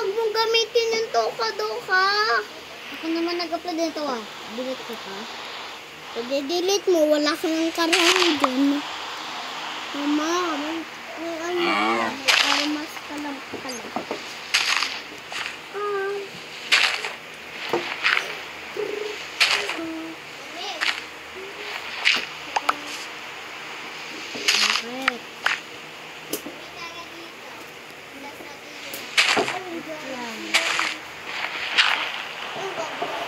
huwag mong gamitin yung toka-doka. Ako naman nag-upload nito ah. Delete ko pa. Pwede delete mo, wala ka ng karami dyan. Mama, Boom, boom, boom.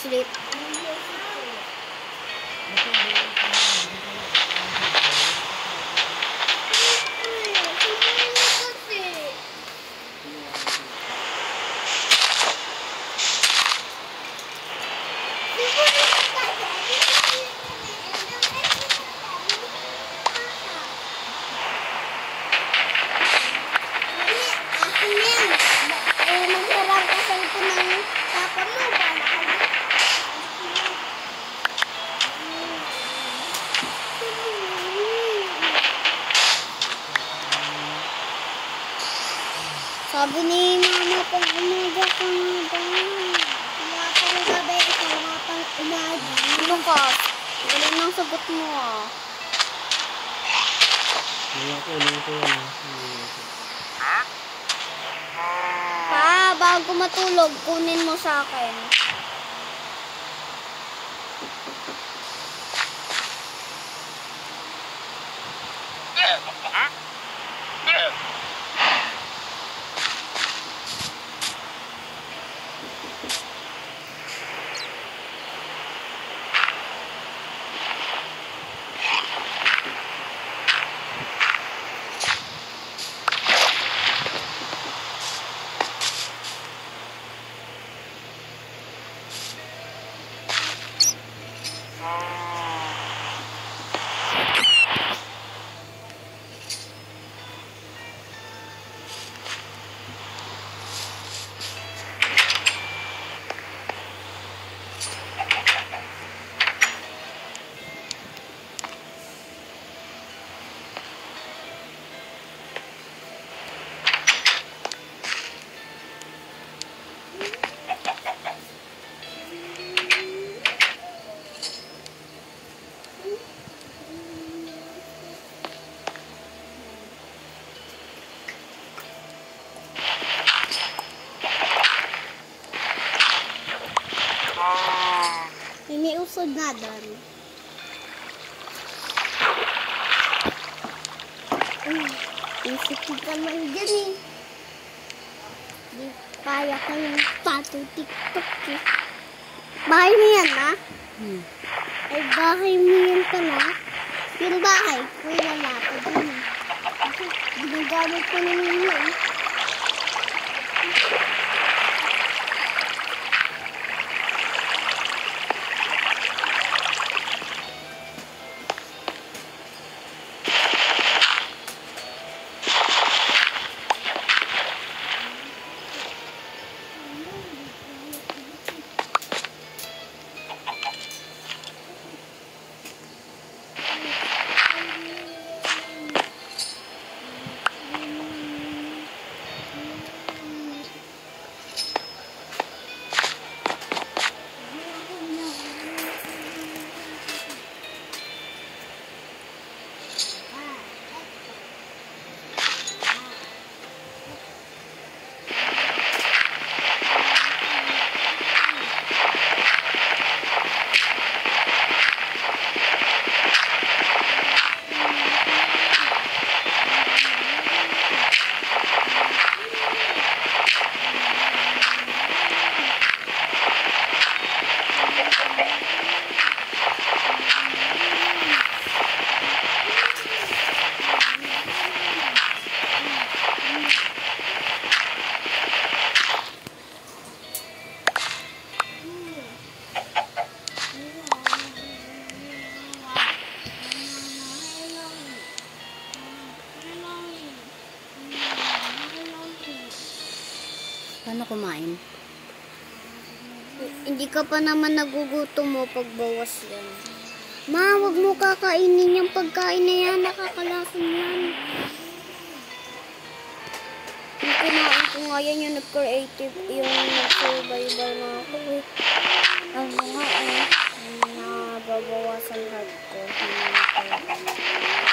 sleep. Sa doon. Uy, isip ka man dyan eh. Di kaya ko yung pato tiktok eh. Bahay mo yan ha? Hmm. Ay bahay mo yan pala. Yung bahay ko wala pa dun eh. Kasi ginagamit ko na ninyo eh. Kumain? Hindi ka pa naman nagugutom mo pagbawas yan. Ma, wag mo kakainin yung pagkain na yan. Nakakalason yan. Yung kinain ko nga yan yung nag-creative, yung nag-survival nga ako eh. Ano nga eh, nababawasan heart ko. Malaro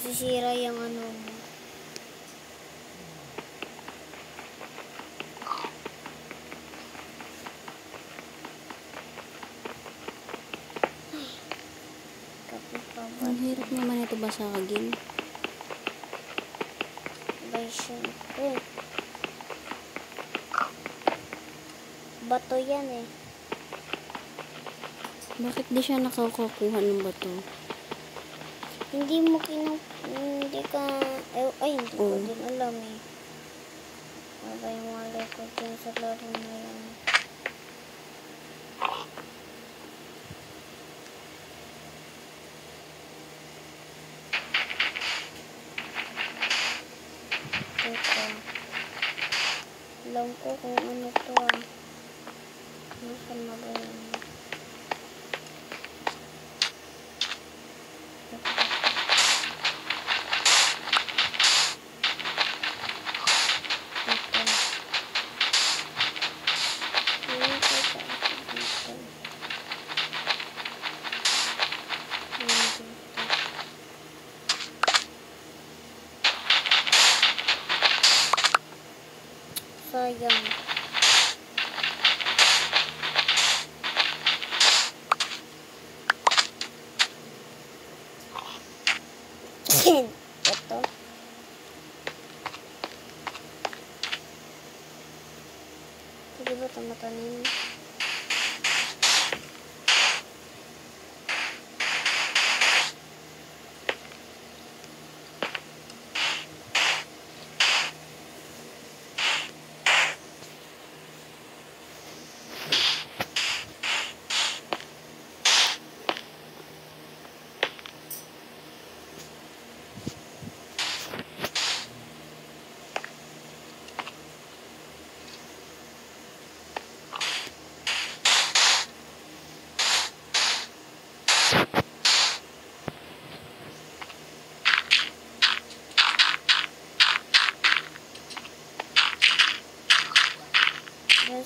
Masisira yung ano mo. Ang hirap naman ito basagin. Bay syempre. Bato yan eh. Bakit di siya nakakakuha ng bato? Hindi mo kinu... Hindi ka... Eh, ay, hindi ko Oo. din alam eh. Malay malay ko din sa laro na yan. Teka. Alam ko kung ano to ah. Iya.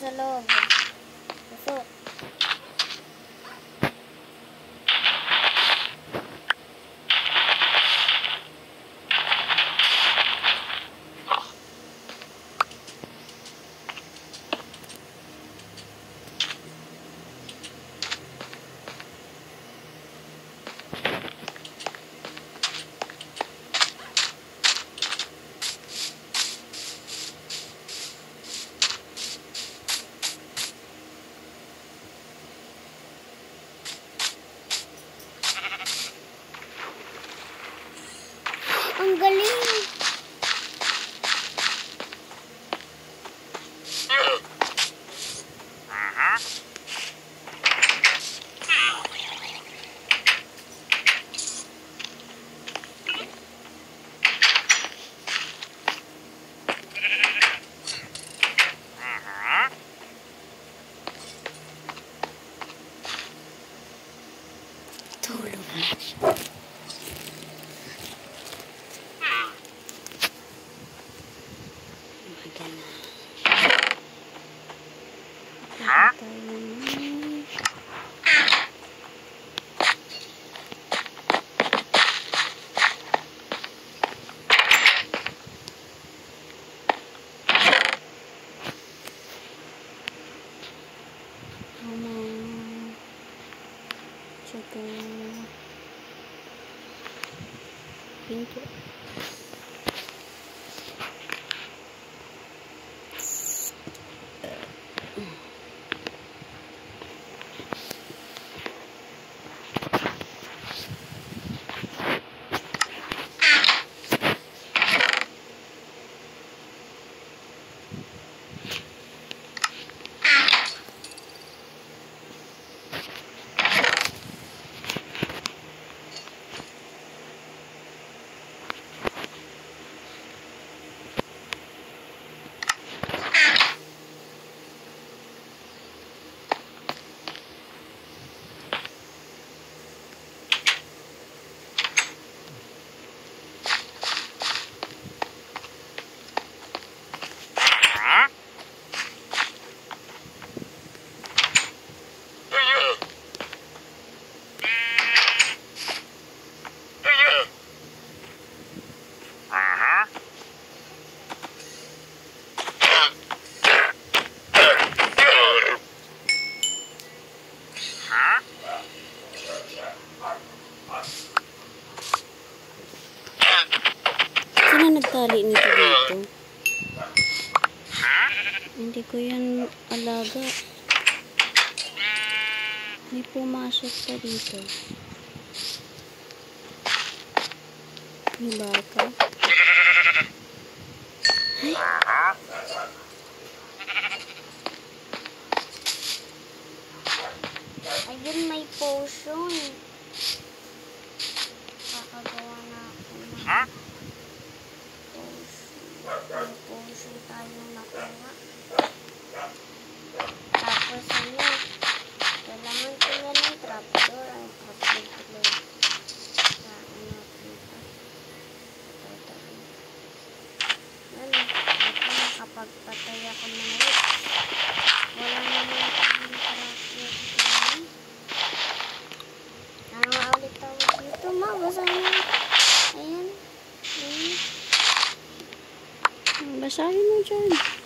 Sa loob. Okay. nagtali nito dito? Hindi ko yan alaga. May pumasok pa dito. May baka. Ay! Ayun, may potion. Basahin mo dyan.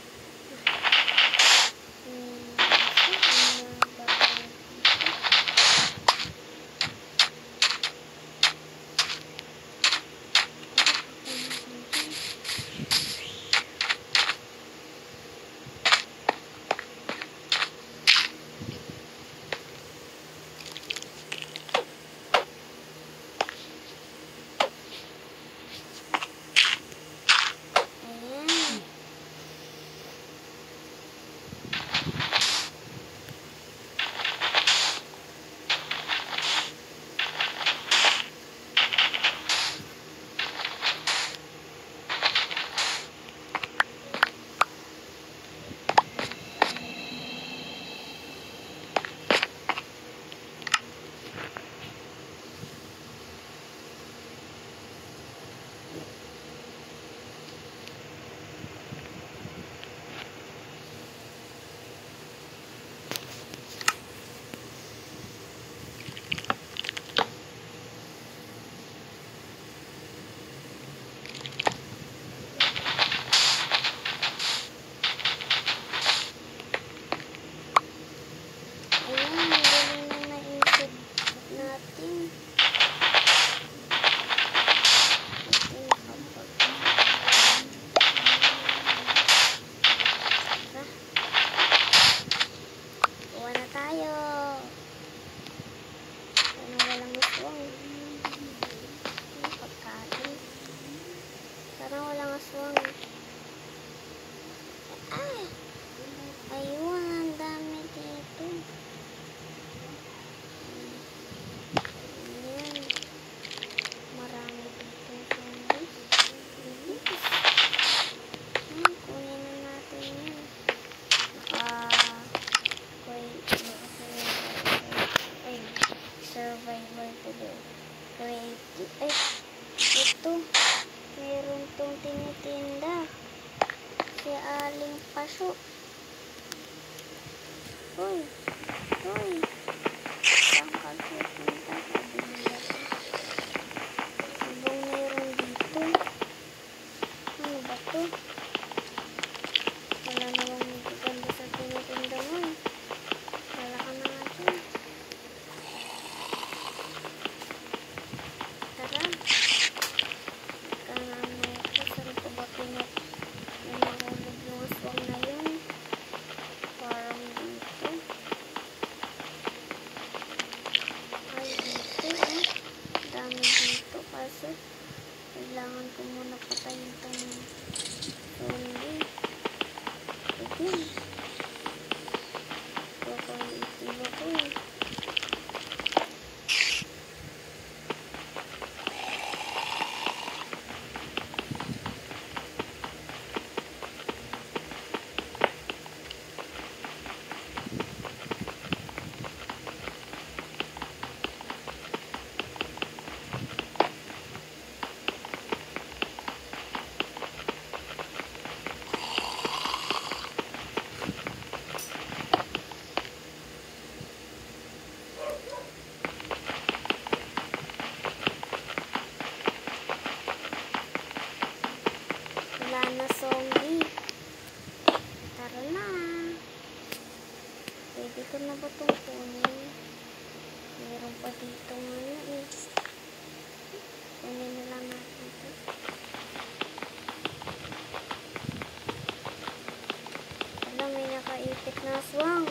Kapit na aswang.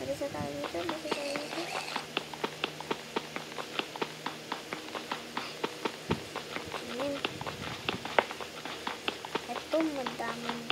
Balisa tayo dito. Balisa tayo dito. Ayan. Ito, madaming